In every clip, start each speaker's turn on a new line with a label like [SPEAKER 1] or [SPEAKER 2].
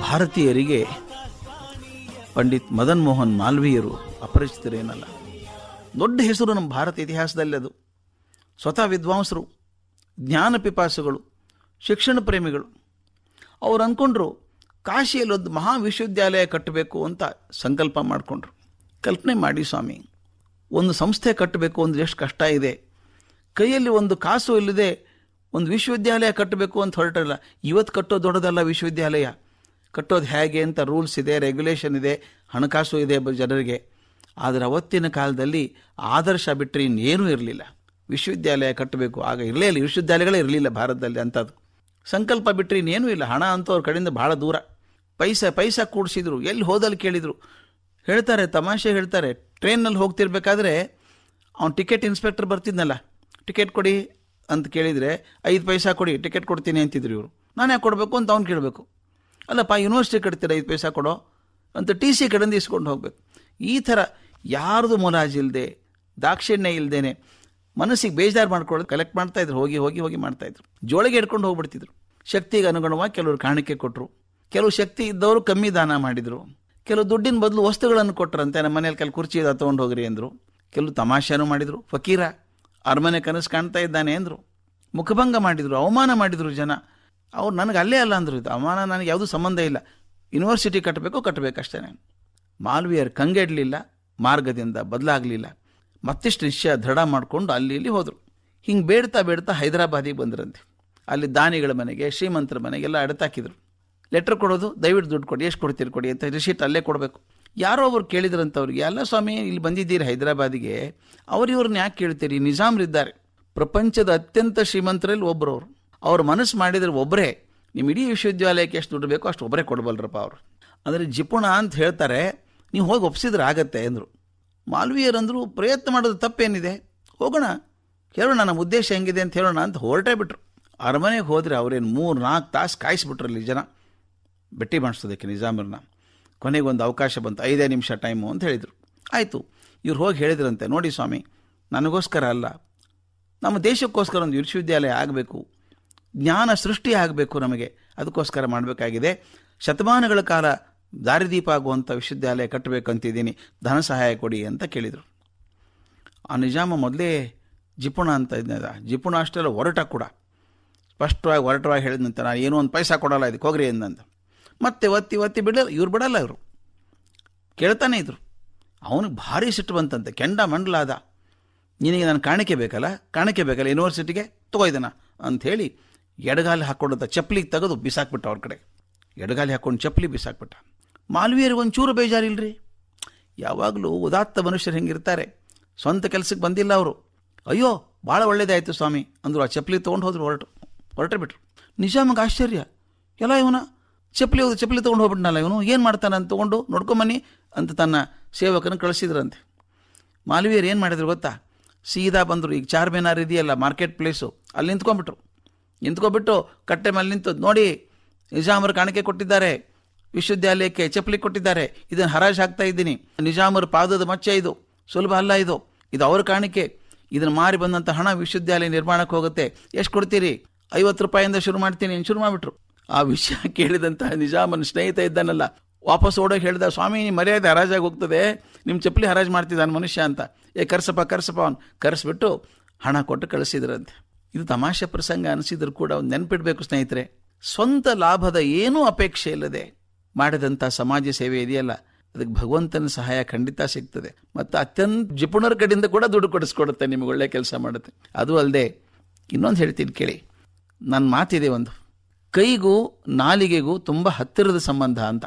[SPEAKER 1] ಭಾರತೀಯರಿಗೆ ಪಂಡಿತ್ ಮದನ್ ಮೋಹನ್ ಮಾಲ್ವೀಯರು ಅಪರಿಚಿತರೇನಲ್ಲ. ದೊಡ್ಡ ಹೆಸರು ನಮ್ಮ ಭಾರತ ಇತಿಹಾಸದಲ್ಲಿ ಅದು. ಸ್ವತಃ ವಿದ್ವಾಂಸರು, ಜ್ಞಾನ ಪಿಪಾಸುಗಳು, ಶಿಕ್ಷಣ ಪ್ರೇಮಿಗಳು. ಅವ್ರು ಅಂದ್ಕೊಂಡ್ರು ಕಾಶಿಯಲ್ಲಿ ಒಂದು ಮಹಾವಿಶ್ವವಿದ್ಯಾಲಯ ಕಟ್ಟಬೇಕು ಅಂತ ಸಂಕಲ್ಪ ಮಾಡಿಕೊಂಡ್ರು. ಕಲ್ಪನೆ ಮಾಡಿ ಸ್ವಾಮಿ, ಒಂದು ಸಂಸ್ಥೆ ಕಟ್ಟಬೇಕು ಅಂದ್ರೆ ಎಷ್ಟು ಕಷ್ಟ ಇದೆ. ಕೈಯಲ್ಲಿ ಒಂದು ಕಾಸು ಇಲ್ಲದೆ ಒಂದು ವಿಶ್ವವಿದ್ಯಾಲಯ ಕಟ್ಟಬೇಕು ಅಂತ ಹೊರಟಲ್ಲ, ಇವತ್ತು ಕಟ್ಟೋದು ದೊಡ್ಡದಲ್ಲ ವಿಶ್ವವಿದ್ಯಾಲಯ. ಕಟ್ಟೋದು ಹೇಗೆ ಅಂತ ರೂಲ್ಸ್ ಇದೆ ರೆಗ್ಯುಲೇಷನ್ ಇದೆ, ಹಣಕಾಸು ಇದೆ ಜನರಿಗೆ. ಆದರೆ ಅವತ್ತಿನ ಕಾಲದಲ್ಲಿ ಆದರ್ಶ ಬಿಟ್ಟರೆ ಇನ್ನೇನೂ ಇರಲಿಲ್ಲ. ವಿಶ್ವವಿದ್ಯಾಲಯ ಕಟ್ಟಬೇಕು, ಆಗ ಇರಲೇ ಇಲ್ಲ. ವಿಶ್ವವಿದ್ಯಾಲಯಗಳೇ ಇರಲಿಲ್ಲ ಭಾರತದಲ್ಲಿ ಅಂಥದ್ದು. ಸಂಕಲ್ಪ ಬಿಟ್ಟರೆ ಇನ್ನೇನೂ ಇಲ್ಲ. ಹಣ ಅಂತೂ ಅವ್ರ ಕಡೆಯಿಂದ ಭಾಳ ದೂರ. ಪೈಸ ಪೈಸ ಕೂಡಿಸಿದ್ರು. ಎಲ್ಲಿ ಹೋದಲ್ಲಿ ಕೇಳಿದರು. ಹೇಳ್ತಾರೆ, ತಮಾಷೆ ಹೇಳ್ತಾರೆ. ಟ್ರೈನಲ್ಲಿ ಹೋಗ್ತಿರ್ಬೇಕಾದ್ರೆ, ಅವ್ನು ಟಿಕೆಟ್ ಇನ್ಸ್ಪೆಕ್ಟರ್ ಬರ್ತಿದ್ನಲ್ಲ. ಟಿಕೆಟ್ ಕೊಡಿ ಅಂತ ಕೇಳಿದರೆ, ಐದು ಪೈಸಾ ಕೊಡಿ, ಟಿಕೆಟ್ ಕೊಡ್ತೀನಿ ಅಂತಿದ್ರು ಇವರು. ನಾನು ಯಾಕೆ ಕೊಡಬೇಕು ಅಂತ ಅವ್ನು ಕೇಳಬೇಕು. ಅಲ್ಲಪ್ಪ, ಯೂನಿವರ್ಸಿಟಿ ಕಟ್ತೀರ ಐದು ಪೈಸಾ ಕೊಡೋ? ಅಂತ ಟಿ ಸಿ ಕಡೆಯಿಂದ ಇಸ್ಕೊಂಡು ಹೋಗ್ಬೇಕು. ಈ ಥರ ಯಾರ್ದು ಮುಲಾಜಿಲ್ಲದೆ ದಾಕ್ಷಿಣ್ಯ ಇಲ್ಲದೇನೆ ಮನಸ್ಸಿಗೆ ಬೇಜಾರು ಮಾಡ್ಕೊಳ್ಳೋದು ಕಲೆಕ್ಟ್ ಮಾಡ್ತಾ ಇದ್ರು, ಹೋಗಿ ಹೋಗಿ ಹೋಗಿ ಮಾಡ್ತಾ ಇದ್ರು. ಜೋಳಿಗೆ ಹಿಡ್ಕೊಂಡು ಹೋಗ್ಬಿಡ್ತಿದ್ರು. ಶಕ್ತಿಗೆ ಅನುಗುಣವಾಗಿ ಕೆಲವರು ಕಾಣಿಕೆ ಕೊಟ್ಟರು ಕೆಲವು ಶಕ್ತಿ ಇದ್ದವರು ಕಮ್ಮಿ ದಾನ ಮಾಡಿದರು. ಕೆಲವು ದುಡ್ಡಿನ ಬದಲು ವಸ್ತುಗಳನ್ನು ಕೊಟ್ಟರಂತೆ ನಮ್ಮ ಮನೇಲಿ ಕೆಲವು ಕುರ್ಚಿ ತೊಗೊಂಡು ಹೋಗ್ರಿ ಅಂದರು. ಕೆಲವು ತಮಾಷೆನೂ ಮಾಡಿದರು. ಫಕೀರ ಅರಮನೆ ಕನಸು ಕಾಣ್ತಾ ಇದ್ದಾನೆ ಅಂದರು. ಮುಖಭಂಗ ಮಾಡಿದರು, ಅವಮಾನ ಮಾಡಿದರು ಜನ. ಅವ್ರು ನನಗೆ ಅಲ್ಲೇ ಅಲ್ಲ ಅಂದರು ಇದು. ಅವಮಾನ ನನಗೆ ಯಾವುದೂ ಸಂಬಂಧ ಇಲ್ಲ. ಯೂನಿವರ್ಸಿಟಿ ಕಟ್ಟಬೇಕು ಕಟ್ಟಬೇಕಷ್ಟೇ ಮಾಲ್ವಿಯರ್ ಕಂಗೆಡಲಿಲ್ಲ, ಮಾರ್ಗದಿಂದ ಬದಲಾಗಲಿಲ್ಲ. ಮತ್ತಿಷ್ಟು ನಿಶ್ಚಯ ದೃಢ ಮಾಡಿಕೊಂಡು ಅಲ್ಲಿ ಇಲ್ಲಿ ಹೋದರು. ಹಿಂಗೆ ಬೇಡ್ತಾ ಬೇಡ್ತಾ ಹೈದರಾಬಾದಿಗೆ ಬಂದ್ರಂತೆ. ಅಲ್ಲಿ ದಾನಿಗಳ ಮನೆಗೆ, ಶ್ರೀಮಂತರ ಮನೆಗೆಲ್ಲ ಅಡತಾಕಿದ್ರು. ಲೆಟ್ರ್ ಕೊಡೋದು, ದಯವಿಟ್ಟು ದುಡ್ಡು ಕೊಡಿ, ಎಷ್ಟು ಕೊಡ್ತೀರಿ ಕೊಡಿ ಅಂತ ರಿಸೀಟ್ ಅಲ್ಲೇ ಕೊಡಬೇಕು. ಯಾರೋ ಅವ್ರು ಕೇಳಿದ್ರಂತ ಅವ್ರಿಗೆ ಅಲ್ಲ ಸ್ವಾಮಿ, ಇಲ್ಲಿ ಬಂದಿದ್ದೀರಿ ಹೈದರಾಬಾದಿಗೆ, ಅವ್ರು ಇವ್ರನ್ನ ಯಾಕೆ ಕೇಳ್ತೀರಿ? ನಿಜಾಮ್ರಿದ್ದಾರೆ ಪ್ರಪಂಚದ ಅತ್ಯಂತ ಶ್ರೀಮಂತರಲ್ಲಿ ಒಬ್ಬರು ಅವರು ಅವ್ರ ಮನಸ್ಸು ಮಾಡಿದ್ರೆ ಒಬ್ಬರೇ ನಿಮ್ಮ ಇಡೀ ವಿಶ್ವವಿದ್ಯಾಲಯಕ್ಕೆ ಎಷ್ಟು ದುಡ್ಡು ಬೇಕೋ ಅಷ್ಟು ಒಬ್ಬರೇ ಕೊಡಬಲ್ರಪ್ಪ ಅವರು. ಅಂದರೆ ಜಿಪುಣ ಅಂತ ಹೇಳ್ತಾರೆ, ನೀವು ಹೋಗಿ ಒಪ್ಸಿದ್ರೆ ಆಗತ್ತೆ, ಅಂದರು. ಮಾಲ್ವೀಯರಂದರು, ಪ್ರಯತ್ನ ಮಾಡೋದು ತಪ್ಪೇನಿದೆ. ಹೋಗೋಣ. ಹೇಳೋಣ ನಮ್ಮ ಉದ್ದೇಶ ಹೆಂಗಿದೆ ಅಂತ ಹೇಳೋಣ, ಅಂತ ಹೊರಟೇ ಬಿಟ್ರು. ಅರಮನೆಗೆ ಹೋದರೆ ಅವ್ರೇನು ಮೂರು ನಾಲ್ಕು ತಾಸು ಕಾಯಿಸ್ಬಿಟ್ರಲ್ಲಿ ಜನ. ಭೇಟಿ ಮಾಡಿಸೋದಕ್ಕೆ ನಿಜಾಮರನ್ನ. ಕೊನೆಗೆ ಒಂದು ಅವಕಾಶ ಬಂತು. ಐದೇ ನಿಮಿಷ ಟೈಮು ಅಂತ ಹೇಳಿದರು. ಆಯಿತು, ಇವ್ರು ಹೋಗಿ ಹೇಳಿದ್ರಂತೆ, ನೋಡಿ ಸ್ವಾಮಿ, ನನಗೋಸ್ಕರ ಅಲ್ಲ. ನಮ್ಮ ದೇಶಕ್ಕೋಸ್ಕರ ಒಂದು ವಿಶ್ವವಿದ್ಯಾಲಯ ಆಗಬೇಕು. ಜ್ಞಾನ ಸೃಷ್ಟಿ ಆಗಬೇಕು ನಮಗೆ. ಅದಕ್ಕೋಸ್ಕರ ಮಾಡಬೇಕಾಗಿದೆ. ಶತಮಾನಗಳ ಕಾಲ ದಾರಿದೀಪ ಆಗುವಂಥ ವಿಶ್ವವಿದ್ಯಾಲಯ ಕಟ್ಟಬೇಕಂತಿದ್ದೀನಿ. ಧನ ಸಹಾಯ ಕೊಡಿ ಅಂತ ಕೇಳಿದರು. ಆ ನಿಜಾಮ ಮೊದಲೇ ಜಿಪುಣ ಅಂತ ಇದ್ದ ಜಿಪುಣ ಅಷ್ಟೆಲ್ಲ ಹೊರಟ ಕೂಡ. ಸ್ಪಷ್ಟವಾಗಿ ಹೊರಟವಾಗಿ ಹೇಳಿದಂತೆ ನಾನು ಏನೋ ಒಂದು ಪೈಸಾ ಕೊಡಲ್ಲ, ಇದಕ್ಕೆ ಹೋಗ್ರಿ ಎಂದಂತ ಮತ್ತೆ ಒತ್ತಿ ಒತ್ತಿ ಬಿಡಲ್ಲ, ಇವ್ರು ಬಿಡಲ್ಲ ಇವರು. ಕೇಳ್ತಾನೆ ಇದ್ರು. ಅವನಿಗೆ ಭಾರಿ ಸಿಟ್ಟು ಬಂತಂತೆ, ಕೆಂಡ ಮಂಡಲಾದ. ನಿನಗೆ ನಾನು ಕಾಣಿಕೆ ಬೇಕಲ್ಲ ಕಾಣಿಕೆ ಬೇಕಲ್ಲ ಯೂನಿವರ್ಸಿಟಿಗೆ ತಗೋ ಇದನ್ನ ಅಂಥೇಳಿ ಎಡಗಾಲಿ ಹಾಕ್ಕೊಂಡಂಥ ಚಪ್ಪಲಿಗೆ ತೆಗೆದು ಬಿಸಾಕ್ಬಿಟ್ಟ ಅವ್ರ ಕಡೆ. ಎಡಗಾಲಿ ಹಾಕ್ಕೊಂಡು ಚಪ್ಪಲಿ ಬಿಸಾಕ್ಬಿಟ್ಟ. ಮಾಲ್ವೀಯರಿಗೆ ಒಂಚೂರು ಬೇಜಾರಿಲ್ರಿ. ಯಾವಾಗಲೂ ಉದಾತ್ತ ಮನುಷ್ಯರು ಹೆಂಗಿರ್ತಾರೆ. ಸ್ವಂತ ಕೆಲಸಕ್ಕೆ ಬಂದಿಲ್ಲ ಅವರು. ಅಯ್ಯೋ, ಭಾಳ ಒಳ್ಳೇದಾಯಿತು ಸ್ವಾಮಿ ಅಂದರು. ಆ ಚಪ್ಪಲಿ ತೊಗೊಂಡು ಹೋದ್ರು ಹೊರಟು, ಹೊರಟೆ ಬಿಟ್ರು. ನಿಜಾಮಗೆ ಆಶ್ಚರ್ಯ. ಎಲ್ಲ ಇವನ ಚಪ್ಪಲಿ ಹೋದ ಚಪ್ಪಲಿ ತೊಗೊಂಡು ಹೋಗ್ಬಿಟ್ನಲ್ಲ ಇವನು? ಏನು ಮಾಡ್ತಾನೆ ಅಂತ ತೊಗೊಂಡು ನೋಡ್ಕೊಂಬನ್ನಿ ಅಂತ ತನ್ನ ಸೇವಕನ ಕಳಿಸಿದ್ರಂತೆ. ಮಾಲವೀಯರು ಏನು ಮಾಡಿದ್ರು ಗೊತ್ತಾ? ಸೀದಾ ಬಂದರು. ಈಗ ಚಾರ್ ಮಿನಾರ್ ಇದೆಯಲ್ಲ ಮಾರ್ಕೆಟ್ ಪ್ಲೇಸು. ಅಲ್ಲಿ ನಿಂತ್ಕೊಂಡ್ಬಿಟ್ರು. ನಿಂತ್ಕೊಬಿಟ್ಟು ಕಟ್ಟೆ ಮೇಲೆ ನಿಂತು, ನೋಡಿ, ನಿಜಾಮರು ಕಾಣಿಕೆ ಕೊಟ್ಟಿದ್ದಾರೆ. ವಿಶ್ವವಿದ್ಯಾಲಯಕ್ಕೆ ಚಪ್ಪಲಿ ಕೊಟ್ಟಿದ್ದಾರೆ. ಇದನ್ನು ಹರಾಜು ಹಾಕ್ತಾ ಇದ್ದೀನಿ. ನಿಜಾಮರ ಪಾದದ ಮಚ್ಚೆ ಇದು. ಸುಲಭ ಅಲ್ಲ ಇದು. ಇದು ಅವ್ರ ಕಾಣಿಕೆ. ಇದನ್ನು ಮಾರಿ ಬಂದಂಥ ಹಣ ವಿಶ್ವವಿದ್ಯಾಲಯ ನಿರ್ಮಾಣಕ್ಕೆ ಹೋಗುತ್ತೆ. ಎಷ್ಟು ಕೊಡ್ತೀರಿ? ಐವತ್ತು ರೂಪಾಯಿಂದ ಶುರು ಮಾಡ್ತೀನಿ. ಶುರು ಮಾಡಿಬಿಟ್ರು. ಆ ವಿಷಯ ಕೇಳಿದಂತಹ ನಿಜಾಮನ ಸ್ನೇಹಿತ ಇದ್ದಾನಲ್ಲ. ವಾಪಸ್ ಓಡೋಗಿ ಹೇಳಿದ, ಸ್ವಾಮಿ ಮರ್ಯಾದೆ ಹರಾಜಾಗಿ ಹೋಗ್ತದೆ. ನಿಮ್ಮ ಚಪ್ಪಲಿ ಹರಾಜು ಮಾಡ್ತಿದ್ದಾನೆ ಮನುಷ್ಯ ಅಂತ. ಏ, ಕರ್ಸಪ್ಪ ಕರ್ಸಪ್ಪ ಅವ್ನು. ಕರೆಸ್ಬಿಟ್ಟು ಹಣ ಕೊಟ್ಟು ಕಳಿಸಿದ್ರಂತೆ. ಇದು ತಮಾಷೆ ಪ್ರಸಂಗ ಅನಿಸಿದ್ರು ಕೂಡ ಅವ್ನು ನೆನಪಿಡಬೇಕು ಸ್ನೇಹಿತರೆ. ಸ್ವಂತ ಲಾಭದ ಏನೂ ಅಪೇಕ್ಷೆ ಇಲ್ಲದೆ ಮಾಡಿದಂಥ ಸಮಾಜ ಸೇವೆ ಇದೆಯಲ್ಲ. ಅದಕ್ಕೆ ಭಗವಂತನ ಸಹಾಯ ಖಂಡಿತ ಸಿಗ್ತದೆ. ಮತ್ತು ಅತ್ಯಂತ ಜಿಪುಣರ ಕಡೆಯಿಂದ ಕೂಡ ದುಡ್ಡು ಕೊಡಿಸ್ಕೊಡುತ್ತೆ ನಿಮಗೆ ಒಳ್ಳೆ ಕೆಲಸ ಮಾಡುತ್ತೆ. ಅದು ಅಲ್ಲದೆ ಇನ್ನೊಂದು ಹೇಳ್ತೀನಿ ಕೇಳಿ. ನನ್ನ ಮಾತಿದೆ ಒಂದು. ಕೈಗೂ ನಾಲಿಗೆಗೂ ತುಂಬ ಹತ್ತಿರದ ಸಂಬಂಧ ಅಂತ.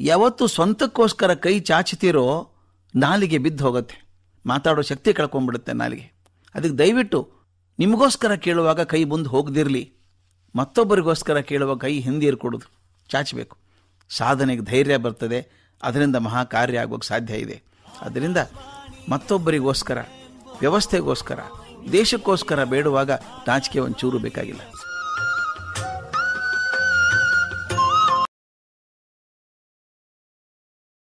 [SPEAKER 1] ಯಾವತ್ತು ಸ್ವಂತಕ್ಕೋಸ್ಕರ ಕೈ ಚಾಚುತ್ತೀರೋ ನಾಲಿಗೆ ಬಿದ್ದು ಹೋಗುತ್ತೆ. ಮಾತಾಡೋ ಶಕ್ತಿ ಕಳ್ಕೊಂಡ್ಬಿಡುತ್ತೆ ನಾಲಿಗೆ. ಅದಕ್ಕೆ ದಯವಿಟ್ಟು ನಿಮಗೋಸ್ಕರ ಕೇಳುವಾಗ ಕೈ ಮುಂದೆ ಹೋಗದಿರಲಿ. ಮತ್ತೊಬ್ಬರಿಗೋಸ್ಕರ ಕೇಳುವ ಕೈ ಹಿಂದಿರು ಕೊಡೋದು ಚಾಚಬೇಕು. ಸಾಧನೆಗೆ ಧೈರ್ಯ ಬರ್ತದೆ. ಅದರಿಂದ ಮಹಾ ಕಾರ್ಯ ಆಗೋಕ್ಕೆ ಸಾಧ್ಯ ಇದೆ. ಅದರಿಂದ ಮತ್ತೊಬ್ಬರಿಗೋಸ್ಕರ, ವ್ಯವಸ್ಥೆಗೋಸ್ಕರ, ದೇಶಕ್ಕೋಸ್ಕರ ಬೇಡುವಾಗ ನಾಚಿಕೆ ಒಂಚೂರು ಬೇಕಾಗಿಲ್ಲ.